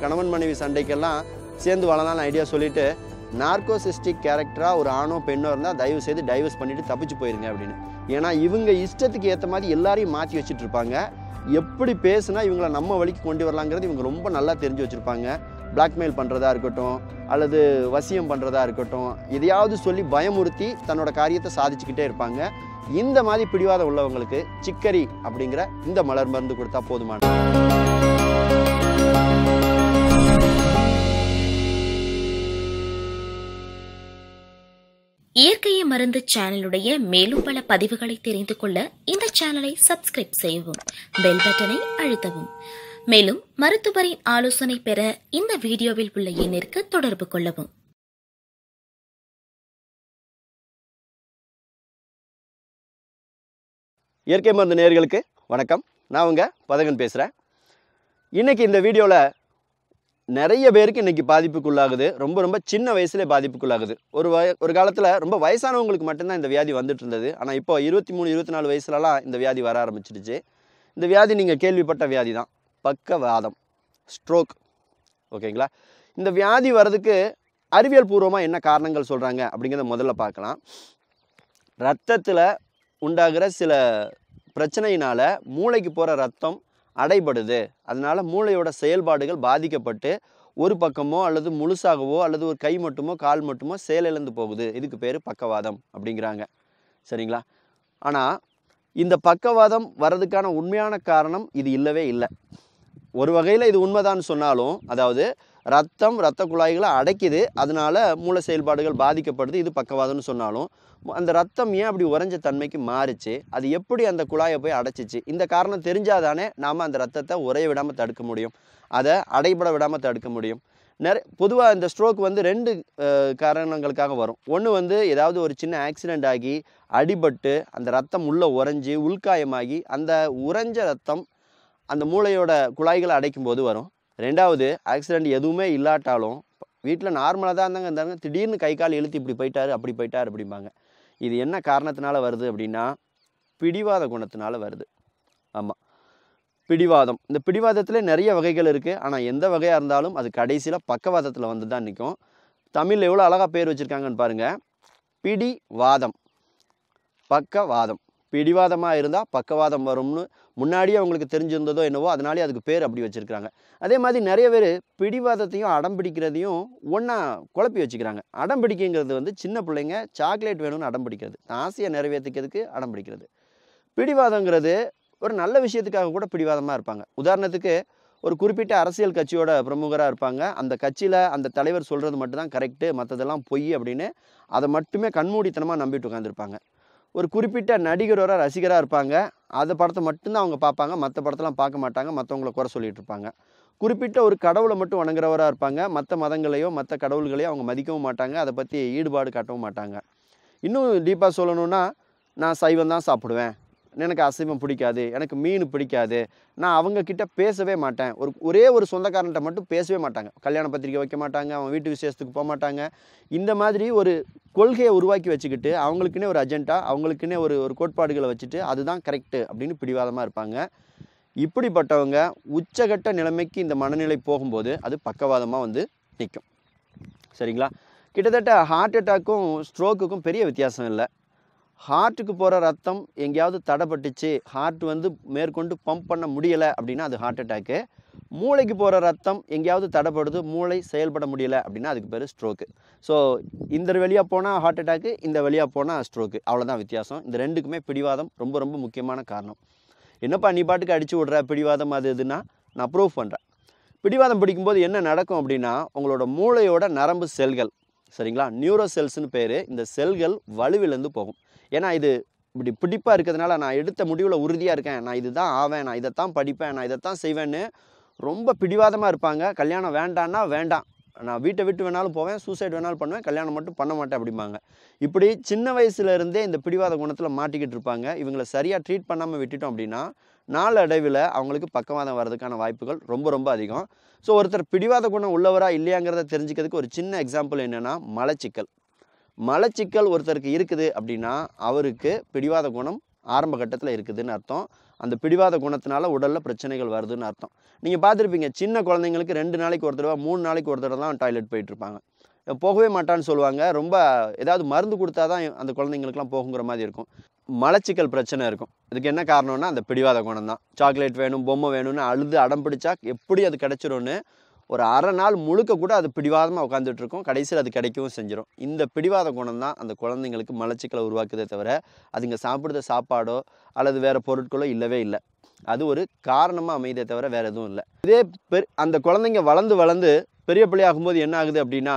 கணவன் மனைவி சண்டைக்கெல்லாம் சேர்ந்து வாழலாம்னு ஐடியா சொல்லிட்டு நார்கோசிஸ்டிக் கேரக்டராக ஒரு ஆணோ பெண்ணோ இருந்தால் தயவு செய்து டைவர்ஸ் பண்ணிவிட்டு தப்பிச்சு போயிருங்க அப்படின்னு. ஏன்னா இவங்க இஷ்டத்துக்கு ஏற்ற மாதிரி எல்லாரையும் மாற்றி வச்சுட்டு இருப்பாங்க. எப்படி பேசுனா இவங்கள நம்ம வழிக்கு கொண்டு வரலாங்கிறது இவங்க ரொம்ப நல்லா தெரிஞ்சு வச்சுருப்பாங்க. பிளாக்மெயில் பண்ணுறதா இருக்கட்டும் அல்லது வசியம் பண்ணுறதா இருக்கட்டும் எதையாவது சொல்லி பயமுறுத்தி தன்னோட காரியத்தை சாதிச்சுக்கிட்டே இருப்பாங்க. இந்த மாதிரி பிடிவாத உள்ளவங்களுக்கு சிக்கரி அப்படிங்கிற இந்த மலர் மருந்து கொடுத்தா போதுமான மருந்து சேனலுடைய மேலும் பல பதிவுகளை தெரிந்து கொள்ள இந்த சேனலை சப்ஸ்கிரைப் செய்யவும் பெல் பட்டனை அழுத்தவும். மேலும் மருத்துவரின் ஆலோசனை பெற இந்த வீடியோவில் உள்ள எண்ணிற்கு தொடர்பு கொள்ளவும். இயற்கை மருந்து நேர்களுக்கு வணக்கம். நான் உங்க பதகன் பேசுகிறேன் இன்னைக்கு இந்த வீடியோவில் நிறைய பேருக்கு இன்றைக்கி பாதிப்புக்குள்ளாகுது. ரொம்ப ரொம்ப சின்ன வயசுலேயே பாதிப்புக்குள்ளாகுது. ஒரு வய ஒரு காலத்தில் ரொம்ப வயசானவங்களுக்கு மட்டும்தான் இந்த வியாதி வந்துட்டு இருந்தது ஆனால் இப்போ இருபத்தி மூணு இருபத்தி நாலு வயசுலலாம் இந்த வியாதி வர ஆரம்பிச்சிடுச்சு. இந்த வியாதி நீங்கள் கேள்விப்பட்ட வியாதி தான். பக்கவாதம். ஸ்ட்ரோக். ஓகேங்களா? இந்த வியாதி வர்றதுக்கு அறிவியல் பூர்வமாக என்ன காரணங்கள் சொல்கிறாங்க அப்படிங்கிறத முதல்ல பார்க்கலாம். ரத்தத்தில் உண்டாகிற சில பிரச்சனையினால் மூளைக்கு போகிற ரத்தம் அடைபடுது. அதனால் மூளையோட செயல்பாடுகள் பாதிக்கப்பட்டு ஒரு பக்கமோ அல்லது முழுசாகவோ அல்லது ஒரு கை மட்டுமோ கால் மட்டுமோ செயலிழந்து போகுது. இதுக்கு பேர் பக்கவாதம் அப்படிங்கிறாங்க. சரிங்களா? ஆனால் இந்த பக்கவாதம் வர்றதுக்கான உண்மையான காரணம் இது இல்லவே இல்லை. ஒரு வகையில் இது உண்மைதான் சொன்னாலும் அதாவது ரத்தம் ரத்த குழாய்களை அடைக்குது. அதனால் மூளை செயல்பாடுகள் பாதிக்கப்படுது. இது பக்கவாதம்னு சொன்னாலும். அந்த ரத்தம் ஏன் அப்படி உறைஞ்ச தன்மைக்கு மாறிச்சு? அது எப்படி அந்த குழாயை போய் அடைச்சிச்சு? இந்த காரணம் தெரிஞ்சாதானே நாம் அந்த ரத்தத்தை உறைய விடாமல் தடுக்க முடியும். அதை அடைபட விடாமல் தடுக்க முடியும். நிறைய பொதுவாக இந்த ஸ்ட்ரோக் வந்து ரெண்டு காரணங்களுக்காக வரும். ஒன்று வந்து ஏதாவது ஒரு சின்ன ஆக்சிடெண்ட் ஆகி அடிபட்டு அந்த ரத்தம் உள்ளே உறைஞ்சி உள்காயமாகி அந்த உறைஞ்ச ரத்தம் அந்த மூளையோட குழாய்களை அடைக்கும் போது வரும். ரெண்டாவது ஆக்சிடெண்ட் எதுவுமே இல்லாட்டாலும் வீட்டில் நார்மலாக தான் இருந்தாங்க இருந்தாங்க திடீர்னு கை கால் இழுத்து இப்படி போயிட்டாரு அப்படி போயிட்டார் அப்படிம்பாங்க. இது என்ன காரணத்தினால வருது அப்படின்னா பிடிவாத குணத்தினால வருது. ஆமாம் பிடிவாதம். இந்த பிடிவாதத்தில் நிறைய வகைகள் இருக்குது ஆனால் எந்த வகையாக இருந்தாலும் அது கடைசியில் பக்கவாதத்தில் வந்து தான் நிற்கும் தமிழில் எவ்வளோ அழகாக பேர் வச்சுருக்காங்கன்னு பாருங்கள் பிடிவாதம். பக்கவாதம். பிடிவாதமாக இருந்தால் பக்கவாதம் வரும்னு முன்னாடியே அவங்களுக்கு தெரிஞ்சிருந்ததோ என்னவோ அதனாலே அதுக்கு பேர் அப்படி வச்சுருக்காங்க அதே மாதிரி நிறைய பேர் பிடிவாதத்தையும் அடம் பிடிக்கிறதையும் ஒன்றா குழப்பி வச்சுக்கிறாங்க. அடம் பிடிக்குங்கிறது வந்து சின்ன பிள்ளைங்க சாக்லேட் வேணும்னு அடம் பிடிக்கிறது. ஆசையை நிறைவேற்றிக்கிறதுக்கு அடம் பிடிக்கிறது. பிடிவாதங்கிறது ஒரு நல்ல விஷயத்துக்காக கூட பிடிவாதமாக இருப்பாங்க. உதாரணத்துக்கு ஒரு குறிப்பிட்ட அரசியல் கட்சியோட பிரமுகராக இருப்பாங்க. அந்த கட்சியில் அந்த தலைவர் சொல்கிறது மட்டும்தான் கரெக்டு மற்றதெல்லாம் பொய் அப்படின்னு அதை மட்டுமே கண்மூடித்தனமாக நம்பிட்டு உட்காந்துருப்பாங்க ஒரு குறிப்பிட்ட நடிகரோட ரசிகராக இருப்பாங்க. அந்த படத்தை மட்டும்தான் அவங்க பார்ப்பாங்க. மற்ற படத்தெல்லாம் பார்க்க மாட்டாங்க. மற்றவங்கள குறை சொல்லிட்டு இருப்பாங்க. குறிப்பிட்ட ஒரு கடவுளை மட்டும் வணங்குறவராக இருப்பாங்க. மற்ற மதங்களையோ மற்ற கடவுள்களையோ அவங்க மதிக்கவும் மாட்டாங்க. அதை பற்றி ஈடுபாடு காட்டவும் மாட்டாங்க. இன்னும் டீப்பாக சொல்லணுன்னா நான் சைவம் தான் சாப்பிடுவேன். எனக்கு அசைவம் பிடிக்காது எனக்கு மீன் பிடிக்காது. நான் அவங்கக்கிட்ட பேசவே மாட்டேன். ஒரு ஒரே ஒரு சொந்தக்காரன்ட்ட மட்டும் பேசவே மாட்டாங்க. கல்யாண பத்திரிக்கை வைக்க மாட்டாங்க அவன் வீட்டு விசேஷத்துக்கு போக மாட்டாங்க. இந்த மாதிரி ஒரு கொள்கையை உருவாக்கி வச்சுக்கிட்டு அவங்களுக்குன்னே ஒரு அஜெண்டா அவங்களுக்குன்னே ஒரு ஒரு கோட்பாடுகளை வச்சுட்டு அதுதான் கரெக்டு அப்படின்னு பிடிவாதமாக இருப்பாங்க. இப்படிப்பட்டவங்க உச்சகட்ட நிலைமைக்கு இந்த மனநிலை போகும்போது அது பக்கவாதமாக வந்து நிற்கும் சரிங்களா? கிட்டத்தட்ட ஹார்ட் அட்டாக்கும் ஸ்ட்ரோக்குக்கும் பெரிய வித்தியாசம் இல்லை. ஹார்ட்டுக்கு போகிற ரத்தம் எங்கேயாவது தடைப்பட்டுச்சு ஹார்ட் வந்து மேற்கொண்டு பம்ப் பண்ண முடியலை அப்படின்னா அது ஹார்ட் அட்டாக்கு மூளைக்கு போகிற ரத்தம் எங்கேயாவது தடைப்படுது மூளை செயல்பட முடியலை அப்படின்னா அதுக்கு பேர் ஸ்ட்ரோக்கு ஸோ இந்த வழியாக போனால் ஹார்ட் அட்டாக்கு இந்த வழியாக போனால் ஸ்ட்ரோக்கு அவ்வளோதான் வித்தியாசம். இந்த ரெண்டுக்குமே பிடிவாதம் ரொம்ப ரொம்ப முக்கியமான காரணம். என்னப்பா நீ பாட்டுக்கு அடிச்சு விட்ற? பிடிவாதம் அது இதுன்னா நான் ப்ரூவ் பண்ணுறேன் பிடிவாதம் பிடிக்கும்போது என்ன நடக்கும் அப்படின்னா உங்களோட மூளையோட நரம்பு செல்கள் சரிங்களா? நியூரோ செல்ஸ்னு பேர். இந்த செல்கள் வலுவிலேருந்து போகும். ஏன்னா இது இப்படி பிடிப்பாக இருக்கிறதுனால நான் எடுத்த முடிவில் உறுதியாக இருக்கேன். நான் இதுதான் ஆவேன். நான் இதைத்தான் படிப்பேன். நான் இதைத்தான் செய்வேன்னு ரொம்ப பிடிவாதமாக இருப்பாங்க. கல்யாணம் வேண்டான்னா வேண்டாம். நான் வீட்டை விட்டு வேணாலும் போவேன் சூசைட் வேணாலும் பண்ணுவேன் கல்யாணம் மட்டும் பண்ண மாட்டேன் அப்படிம்பாங்க. இப்படி சின்ன வயசுலேருந்தே இந்த பிடிவாத குணத்தில் மாட்டிக்கிட்டு இருப்பாங்க. இவங்களை சரியாக ட்ரீட் பண்ணாமல் விட்டுட்டோம் அப்படின்னா நாளடைவில் அவங்களுக்கு பக்கவாதம் வர்றதுக்கான வாய்ப்புகள் ரொம்ப ரொம்ப அதிகம். ஸோ ஒருத்தர் பிடிவாத குணம் உள்ளவரா இல்லையாங்கிறத தெரிஞ்சுக்கிறதுக்கு ஒரு சின்ன எக்ஸாம்பிள் என்னென்னா மலச்சிக்கல். மலச்சிக்கல் ஒருத்தருக்கு இருக்குது அப்படின்னா அவருக்கு பிடிவாத குணம் ஆரம்ப கட்டத்தில் இருக்குதுன்னு அர்த்தம். அந்த பிடிவாத குணத்தினால உடலில் பிரச்சனைகள் வருதுன்னு அர்த்தம். நீங்கள் பார்த்துருப்பீங்க சின்ன குழந்தைங்களுக்கு ரெண்டு நாளைக்கு ஒரு தடவை மூணு நாளைக்கு ஒரு தடவை தான் டாய்லெட் போயிட்டுருப்பாங்க. போகவே மாட்டான்னு சொல்லுவாங்க. ரொம்ப ஏதாவது மருந்து கொடுத்தா தான் அந்த குழந்தைங்களுக்குலாம் போகுங்கிற மாதிரி இருக்கும். மலச்சிக்கல் பிரச்சனை இருக்கும். இதுக்கு என்ன காரணம்னா அந்த பிடிவாத குணம் தான் சாக்லேட் வேணும் பொம்மை வேணும்னு அழுது அடம் பிடிச்சா எப்படி அது கிடைச்சிரும்னு ஒரு அரை நாள் முழுக்க கூட அது பிடிவாதமாக உட்காந்துட்டு இருக்கும் கடைசியில் அது கிடைக்கவும் செஞ்சிடும் இந்த பிடிவாத குணம் தான் அந்த குழந்தைங்களுக்கு மலச்சிக்கலை உருவாக்குதே தவிர அதுங்க சாப்பிடுற சாப்பாடோ அல்லது வேறு பொருட்களோ இல்லவே இல்லை. அது ஒரு காரணமாக அமைதே தவிர வேறு எதுவும் இல்லை. இதே பெரு அந்த குழந்தைங்க வளர்ந்து வளர்ந்து பெரிய பிள்ளையாகும்போது என்ன ஆகுது அப்படின்னா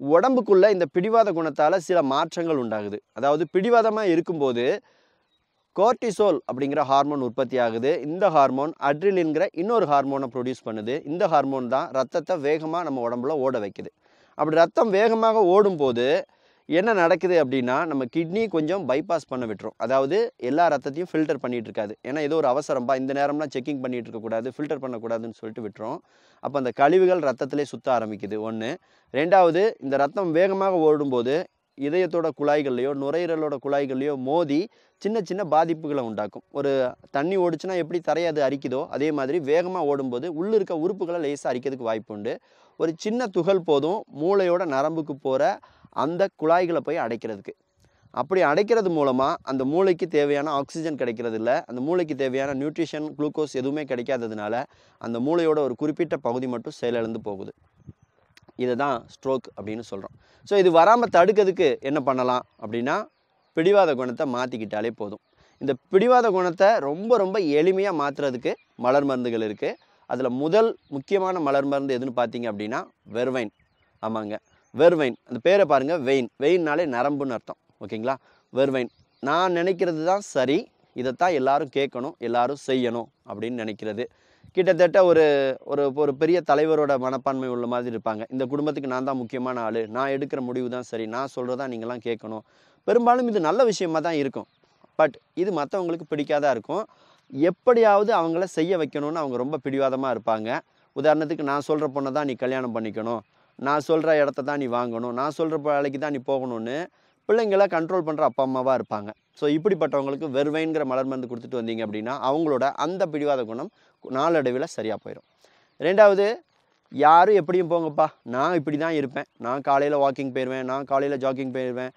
உடம்புக்குள்ளே இந்த பிடிவாத குணத்தால் சில மாற்றங்கள் உண்டாகுது. அதாவது பிடிவாதமாக இருக்கும்போது கோர்டிசோல் அப்படிங்கிற ஹார்மோன் உற்பத்தி ஆகுது. இந்த ஹார்மோன் அட்ரிலின்கிற இன்னொரு ஹார்மோனை ப்ரொடியூஸ் பண்ணுது. இந்த ஹார்மோன் தான் ரத்தத்தை வேகமாக நம்ம உடம்புல ஓட வைக்குது. அப்படி ரத்தம் வேகமாக ஓடும்போது என்ன நடக்குது அப்படின்னா நம்ம கிட்னி கொஞ்சம் பைபாஸ் பண்ண விட்டுரும். அதாவது எல்லா ரத்தத்தையும் ஃபில்டர் பண்ணிகிட்டு இருக்காது. ஏன்னா ஏதோ ஒரு அவசரம்பா இந்த நேரம்லாம் செக்கிங் பண்ணிட்டு இருக்கக்கூடாது ஃபில்டர் பண்ணக்கூடாதுன்னு சொல்லிட்டு விட்டுரும். அப்போ அந்த கழிவுகள் ரத்தத்திலே சுத்த ஆரம்பிக்குது. ஒன்று ரெண்டாவது இந்த ரத்தம் வேகமாக ஓடும்போது இதயத்தோட குழாய்கள்லையோ நுரையீரலோட குழாய்கள்லையோ மோதி சின்ன சின்ன பாதிப்புகளை உண்டாக்கும். ஒரு தண்ணி ஓடிச்சுன்னா எப்படி தரையை அது அரிக்குதோ அதே மாதிரி வேகமாக ஓடும்போது உள்ளே இருக்க உறுப்புகளை லேசாக அரிக்கிறதுக்கு வாய்ப்பு உண்டு. ஒரு சின்ன துகள் போதும் மூளையோட நரம்புக்கு போகிற அந்த குழாய்களை போய் அடைக்கிறதுக்கு. அப்படி அடைக்கிறது மூலமாக அந்த மூளைக்கு தேவையான ஆக்சிஜன் கிடைக்கிறது இல்லை அந்த மூளைக்கு தேவையான நியூட்ரிஷன் குளுக்கோஸ் எதுவுமே கிடைக்காததுனால அந்த மூளையோட ஒரு குறிப்பிட்ட பகுதி மட்டும் செயலிழந்து போகுது. இதை தான் ஸ்ட்ரோக் அப்படின்னு சொல்கிறோம் ஸோ இது வராமல் தடுக்கிறதுக்கு என்ன பண்ணலாம் அப்படின்னா பிடிவாத குணத்தை மாற்றிக்கிட்டாலே போதும். இந்த பிடிவாத குணத்தை ரொம்ப ரொம்ப எளிமையாக மாற்றுறதுக்கு மலர் மருந்துகள் இருக்குது அதில் முதல் முக்கியமான மலர் மருந்து எதுன்னு பார்த்தீங்க அப்படின்னா வெர்வைன். ஆமாங்க. வெர்வைன். அந்த பேரை பாருங்கள் வெயின். வெயின்னாலே நரம்புன்னு அர்த்தம். ஓகேங்களா? வெர்வைன். நான் நினைக்கிறது தான் சரி. இதைத்தான் எல்லாரும் கேட்கணும் எல்லாரும் செய்யணும் அப்படின்னு நினைக்கிறது. கிட்டத்தட்ட ஒரு ஒரு ஒரு பெரிய தலைவரோட மனப்பான்மை உள்ள மாதிரி இருப்பாங்க. இந்த குடும்பத்துக்கு நான் தான் முக்கியமான ஆள். நான் எடுக்கிற முடிவு தான் சரி. நான் சொல்கிறதா நீங்களாம் கேட்கணும். பெரும்பாலும் இது நல்ல விஷயமா தான் இருக்கும். பட் இது மற்றவங்களுக்கு பிடிக்காதா இருக்கும். எப்படியாவது அவங்கள செய்ய வைக்கணும்னு அவங்க ரொம்ப பிடிவாதமாக இருப்பாங்க. உதாரணத்துக்கு நான் சொல்கிற பொண்ணை தான் நீ கல்யாணம் பண்ணிக்கணும். நான் சொல்கிற இடத்த தான் நீ வாங்கணும். நான் சொல்கிற வேலைக்கு தான் நீ போகணும்னு பிள்ளைங்களை கண்ட்ரோல் பண்ணுற அப்பா அம்மாவாக இருப்பாங்க. ஸோ இப்படிப்பட்டவங்களுக்கு வெறுவைங்கிற மலர் மருந்து கொடுத்துட்டு வந்தீங்க அப்படின்னா அவங்களோட அந்த பிடிவாத குணம் நாளடைவில் சரியாக போயிடும் ரெண்டாவது யாரும் எப்படியும் போங்கப்பா. நான் இப்படி தான் இருப்பேன். நான் காலையில் வாக்கிங் போயிடுவேன் நான் காலையில் ஜாக்கிங் போயிடுவேன்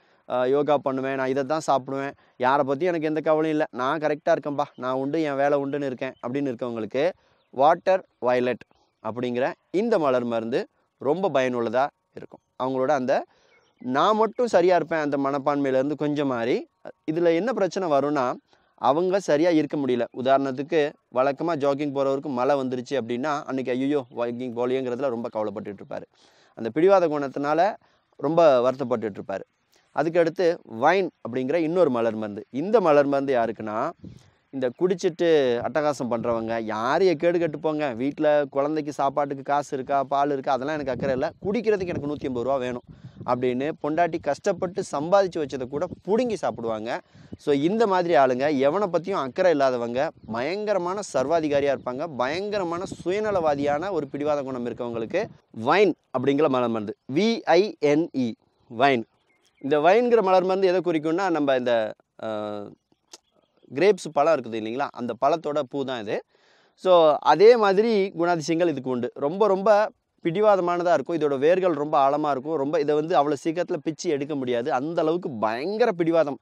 யோகா பண்ணுவேன். நான் இதை தான் சாப்பிடுவேன். யாரை பற்றி எனக்கு எந்த கவலையும் இல்லை. நான் கரெக்டாக இருக்கேன்ப்பா நான் உண்டு என் வேலை உண்டுன்னு இருக்கேன் அப்படின்னு இருக்கவங்களுக்கு வாட்டர் வயலட் அப்படிங்கிற இந்த மலர் மருந்து ரொம்ப பயனுள்ளதாக இருக்கும். அவங்களோட அந்த நான் மட்டும் சரியாக இருப்பேன் அந்த மனப்பான்மையிலேருந்து கொஞ்சம் மாறி இதில் என்ன பிரச்சனை வரும்னா அவங்க சரியாக இருக்க முடியல. உதாரணத்துக்கு வழக்கமாக ஜாக்கிங் போகிறவருக்கு மழை வந்துருச்சு அப்படின்னா அன்றைக்கி ஐயோ வாக்கிங் போலியங்கிறதுல ரொம்ப கவலைப்பட்டுட்டு இருப்பார். அந்த பிடிவாத குணத்தினால ரொம்ப வருத்தப்பட்டுட்டு இருப்பார். அதுக்கடுத்து வைன் அப்படிங்கிற இன்னொரு மலர் மருந்து. இந்த மலர் மருந்து யாருக்குன்னா இந்த குடிச்சிட்டு அட்டகாசம் பண்ணுறவங்க யாரையும் கேடு கட்டுப்போங்க வீட்டில் குழந்தைக்கு சாப்பாட்டுக்கு காசு இருக்கா பால் இருக்கா அதெல்லாம் எனக்கு அக்கறை இல்லை. குடிக்கிறதுக்கு எனக்கு நூற்றி ஐம்பது ரூபா வேணும். அப்படின்னு பொண்டாட்டி கஷ்டப்பட்டு சம்பாதிச்சு வச்சதை கூட பிடுங்கி சாப்பிடுவாங்க. ஸோ இந்த மாதிரி ஆளுங்க எவனை பற்றியும் அக்கறை இல்லாதவங்க பயங்கரமான சர்வாதிகாரியாக இருப்பாங்க. பயங்கரமான சுயநலவாதியான ஒரு பிடிவாத குணம் இருக்கவங்களுக்கு வைன் அப்படிங்கிற மலர் மருந்து. V I N E vine. இந்த வைன்கிற மலர் மருந்து எதை குறிக்கும்னா நம்ம இந்த கிரேப்ஸ் பழம் இருக்குது இல்லைங்களா? அந்த பழத்தோட பூ தான் இது. ஸோ அதே மாதிரி குணாதிசயங்கள் இதுக்கு உண்டு. ரொம்ப ரொம்ப பிடிவாதமானதாக இருக்கும். இதோட வேர்கள் ரொம்ப ஆழமாக இருக்கும். ரொம்ப இதை வந்து அவ்வளோ சீக்கிரத்தில் பிச்சு எடுக்க முடியாது. அந்த அளவுக்கு பயங்கர பிடிவாதம்.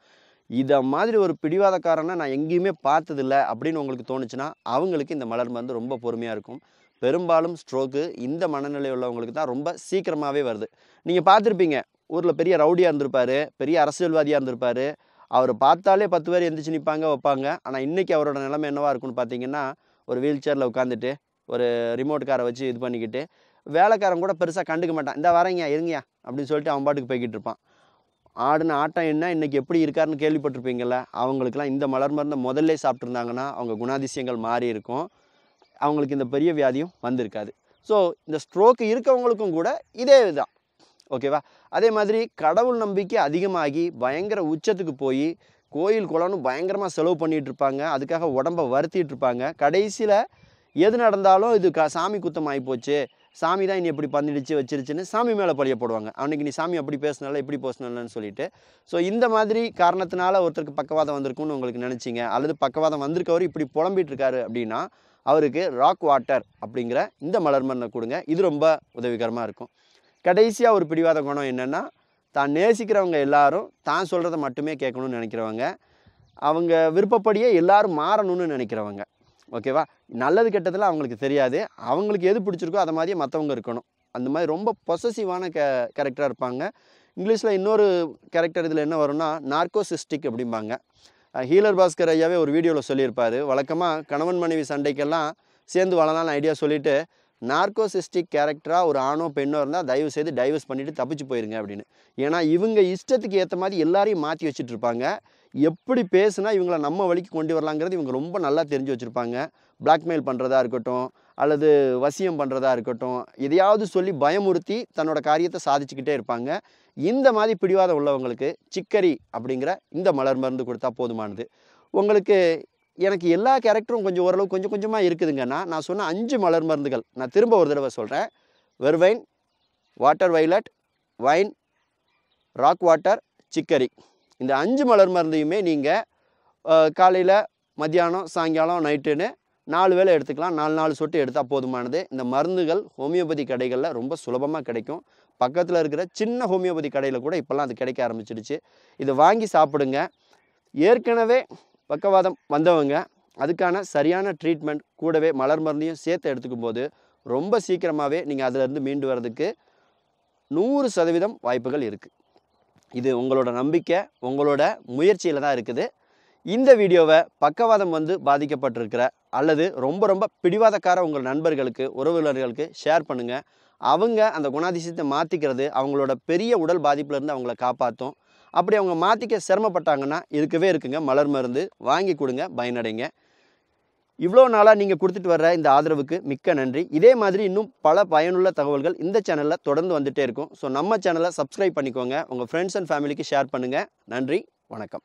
இதை மாதிரி ஒரு பிடிவாதக்காரனை நான் எங்கேயுமே பார்த்ததில்ல அப்படின்னு உங்களுக்கு தோணுச்சுன்னா அவங்களுக்கு இந்த மலர் மருந்து ரொம்ப பொறுமையாக இருக்கும். பெரும்பாலும் ஸ்ட்ரோக்கு இந்த மனநிலை உள்ளவங்களுக்கு தான் ரொம்ப சீக்கிரமாகவே வருது. நீங்கள் பார்த்துருப்பீங்க ஊரில் பெரிய ரவுடியாக இருந்திருப்பார் பெரிய அரசியல்வாதியாக இருந்திருப்பார். அவரை பார்த்தாலே பத்து பேர் எந்திரிச்சு நிற்பாங்க வைப்பாங்க. ஆனால் இன்றைக்கி அவரோட நிலைமை என்னவாக இருக்கும்னு பார்த்தீங்கன்னா ஒரு வீல் சேரில் உட்காந்துட்டு ஒரு ரிமோட் காரை வச்சு இது பண்ணிக்கிட்டு வேலைக்காரன் கூட பெருசாக கண்டுக்க மாட்டான். இந்த வரேங்க இருங்கயா அப்படின்னு சொல்லிட்டு அவன் பாட்டுக்கு போய்கிட்டு இருப்பான். ஆடின ஆட்டம் என்ன இன்றைக்கி எப்படி இருக்காருன்னு கேள்விப்பட்டிருப்பீங்கள்ல அவங்களுக்குலாம் இந்த மலர் மருந்தை முதல்ல சாப்பிட்ருந்தாங்கன்னா அவங்க குணாதிசயங்கள் மாறி இருக்கும். அவங்களுக்கு இந்த பெரிய வியாதியும் வந்திருக்காது. ஸோ இந்த ஸ்ட்ரோக் இருக்கவங்களுக்கும் கூட இதே இதுதான். ஓகேவா அதே மாதிரி கடவுள் நம்பிக்கை அதிகமாகி பயங்கர உச்சத்துக்கு போய் கோயில் குளம்னு பயங்கரமாக செலவு பண்ணிகிட்டு இருப்பாங்க. அதுக்காக உடம்ப வருத்திட்டு இருப்பாங்க. கடைசியில் எது நடந்தாலும் இது க சாமி குத்தம் ஆகிப்போச்சு சாமி தான் இனி எப்படி பண்ணிடுச்சு வச்சிருச்சுன்னு சாமி மேலே பழிய போடுவாங்க. அன்னைக்கு நீ சாமி அப்படி பேசினால இப்படி பேசினாலன்னு சொல்லிட்டு. ஸோ இந்த மாதிரி காரணத்தினால ஒருத்தருக்கு பக்கவாதம் வந்திருக்கும்னு உங்களுக்கு நினச்சிங்க அல்லது பக்கவாதம் வந்திருக்கவர் இப்படி புலம்பிட்டு இருக்காரு அப்படின்னா அவருக்கு ராக் வாட்டர் அப்படிங்கிற இந்த மலர் மண்ணை கொடுங்க. இது ரொம்ப உதவிகரமாக இருக்கும். கடைசியாக ஒரு பிடிவாத குணம் என்னென்னா தான் நேசிக்கிறவங்க எல்லாரும் தான் சொல்கிறத மட்டுமே கேட்கணும்னு நினைக்கிறவங்க அவங்க விருப்பப்படியே எல்லாரும் மாறணும்னு நினைக்கிறவங்க. ஓகேவா? நல்லது கெட்டதில் அவங்களுக்கு தெரியாது. அவங்களுக்கு எது பிடிச்சிருக்கோ அதை மாதிரியே மற்றவங்க இருக்கணும். அந்த மாதிரி ரொம்ப பொசசிவான கே கேரக்டராக இருப்பாங்க. இங்கிலீஷில் இன்னொரு கேரக்டர் இதில் என்ன வரும்னா நார்கோசிஸ்டிக் அப்படிம்பாங்க. ஹீலர் பாஸ்கர் ஐயாவே ஒரு வீடியோவில் சொல்லியிருப்பார். வழக்கமாக கணவன் மனைவி சண்டைக்கெல்லாம் சேர்ந்து வாழலாம்னு ஐடியா சொல்லிவிட்டு நார்கோசிஸ்டிக் கேரக்டராக ஒரு ஆணோ பெண்ணோ இருந்தால் தயவு செய்து டைவர்ஸ் பண்ணிவிட்டு தப்பிச்சு போயிருங்க அப்படின்னு. ஏன்னா இவங்க இஷ்டத்துக்கு ஏற்ற மாதிரி எல்லாரையும் மாற்றி வச்சுட்டு இருப்பாங்க. எப்படி பேசுனா இவங்களை நம்ம வழிக்கு கொண்டு வரலாங்கிறது இவங்க ரொம்ப நல்லா தெரிஞ்சு வச்சுருப்பாங்க. பிளாக்மெயில் பண்ணுறதா இருக்கட்டும் அல்லது வசியம் பண்ணுறதா இருக்கட்டும் எதையாவது சொல்லி பயமுறுத்தி தன்னோட காரியத்தை சாதிச்சுக்கிட்டே இருப்பாங்க. இந்த மாதிரி பிடிவாத உள்ளவங்களுக்கு சிக்கரி அப்படிங்கிற இந்த மலர் மருந்து கொடுத்தா போதுமானது. உங்களுக்கு எனக்கு எல்லா கேரக்டரும் கொஞ்சம் ஓரளவு கொஞ்சம் கொஞ்சமாக இருக்குதுங்கன்னா நான் சொன்ன அஞ்சு மலர் மருந்துகள் நான் திரும்ப ஒரு தடவை சொல்கிறேன் vervain water violet vine rock water chicory. இந்த அஞ்சு மலர் மருந்தையுமே நீங்கள் காலையில் மத்தியானம் சாயங்காலம் நைட்டுன்னு நாலு வேளை எடுத்துக்கலாம். நாலு நாலு சொட்டு எடுத்தால் போதுமானது. இந்த மருந்துகள் ஹோமியோபதி கடைகளில் ரொம்ப சுலபமாக கிடைக்கும். பக்கத்தில் இருக்கிற சின்ன ஹோமியோபதி கடையில் கூட இப்போல்லாம் அது கிடைக்க ஆரம்பிச்சிடுச்சு இதை வாங்கி சாப்பிடுங்க. ஏற்கனவே பக்கவாதம் வந்தவங்க அதுக்கான சரியான ட்ரீட்மெண்ட் கூடவே மலர் மருந்தையும் சேர்த்து எடுத்துக்கும் போது ரொம்ப சீக்கிரமாகவே நீங்கள் அதிலிருந்து மீண்டு வர்றதுக்கு நூறு சதவீதம் வாய்ப்புகள் இருக்குது இது உங்களோட நம்பிக்கை உங்களோட முயற்சியில் தான் இருக்குது. இந்த வீடியோவை பக்கவாதம் வந்து பாதிக்கப்பட்டிருக்கிற அல்லது ரொம்ப ரொம்ப பிடிவாதக்கார உங்கள் நண்பர்களுக்கு உறவினர்களுக்கு ஷேர் பண்ணுங்கள் அவங்க அந்த குணாதிசயத்தை மாற்றிக்கிறது அவங்களோட பெரிய உடல் பாதிப்புலேருந்து அவங்கள காப்பாற்றும் அப்படி அவங்க மாற்றிக்க சிரமப்பட்டாங்கன்னா இருக்கவே இருக்குங்க. மலர் மருந்து வாங்கி கொடுங்க. பயனடைங்க. இவ்வளோ நாளாக நீங்கள் கொடுத்துட்டு வர்ற இந்த ஆதரவுக்கு மிக்க நன்றி. இதே மாதிரி இன்னும் பல பயனுள்ள தகவல்கள் இந்த சேனலில் தொடர்ந்து வந்துகிட்டே இருக்கும். ஸோ நம்ம சேனலை சப்ஸ்கிரைப் பண்ணிக்கோங்க. உங்கள் ஃப்ரெண்ட்ஸ் அண்ட் ஃபேமிலிக்கு ஷேர் பண்ணுங்கள் நன்றி. வணக்கம்.